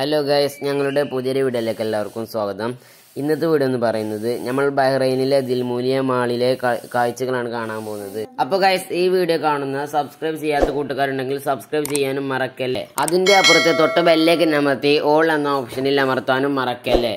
Hello guys ഞങ്ങളുടെ പുതിയൊരു വീഡിയോയിലേക്ക് എല്ലാവർക്കും സ്വാഗതം. ഇന്നത്തെ വീഡിയോ എന്ന് പറയുന്നത് നമ്മൾ ബഹ്റൈനിലെ ദിൽമൂലിയ മാളിലെ കാഴ്ചകളാണ് കാണാൻ പോകുന്നത്. അപ്പൊ ഗൈസ് ഈ വീഡിയോ കാണുന്ന സബ്സ്ക്രൈബ് ചെയ്യാത്ത കൂട്ടുകാരുണ്ടെങ്കിൽ സബ്സ്ക്രൈബ് ചെയ്യാനും മറക്കല്ലേ? അതിന്റെ അപ്പുറത്തെ തൊട്ട് ബെല്ലേക്ക് നമർത്തി ഓൾ എന്ന ഓപ്ഷനിൽ അമർത്താനും മറക്കല്ലേ?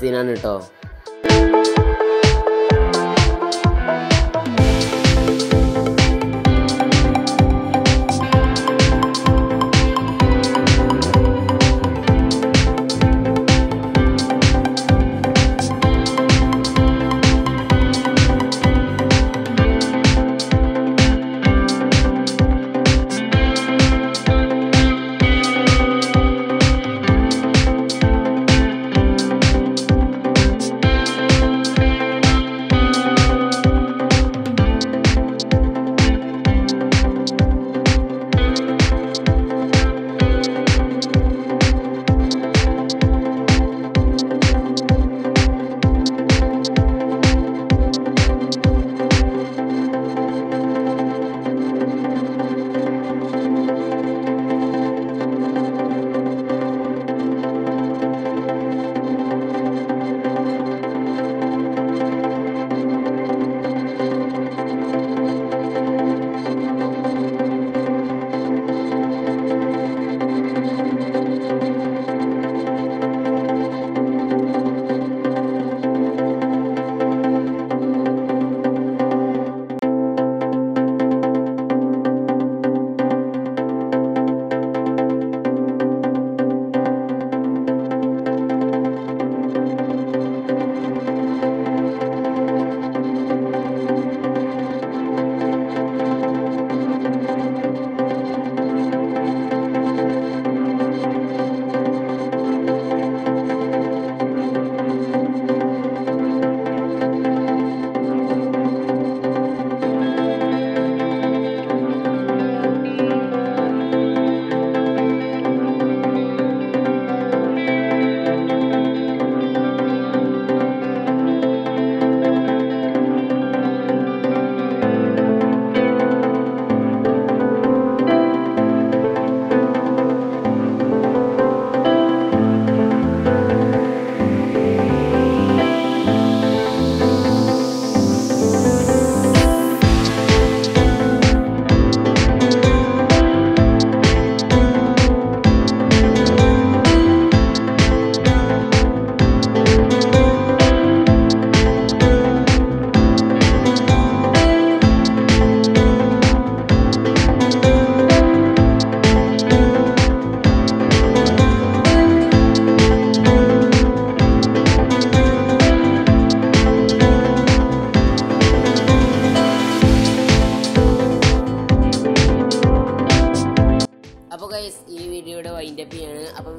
സീനാണ് കേട്ടോ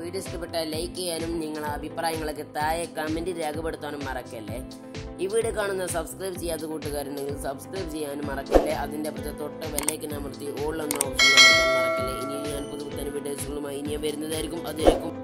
വീഡിയോ ഇഷ്ടപ്പെട്ടാൽ ലൈക്ക് ചെയ്യാനും നിങ്ങളുടെ അഭിപ്രായങ്ങളൊക്കെ താഴെ കമന്റ് രേഖപ്പെടുത്താനും മറക്കല്ലേ? ഈ വീഡിയോ കാണുന്ന സബ്സ്ക്രൈബ് ചെയ്യാത്ത കൂട്ടുകാരുണ്ടെങ്കിൽ സബ്സ്ക്രൈബ് ചെയ്യാനും മറക്കല്ലേ? അതിന്റെ അപ്പുറത്തെ തൊട്ട് വെല്ലേക്ക് അമർത്തി ഓൾ എന്ന ഓപ്ഷൻ മറക്കല്ലേ? ഇനി ഞാൻ പുതുപുത്തൻ വീഡിയോസുകളുമായി ഇനിയും വരുന്നതായിരിക്കും. അതിലേക്കും ബൈ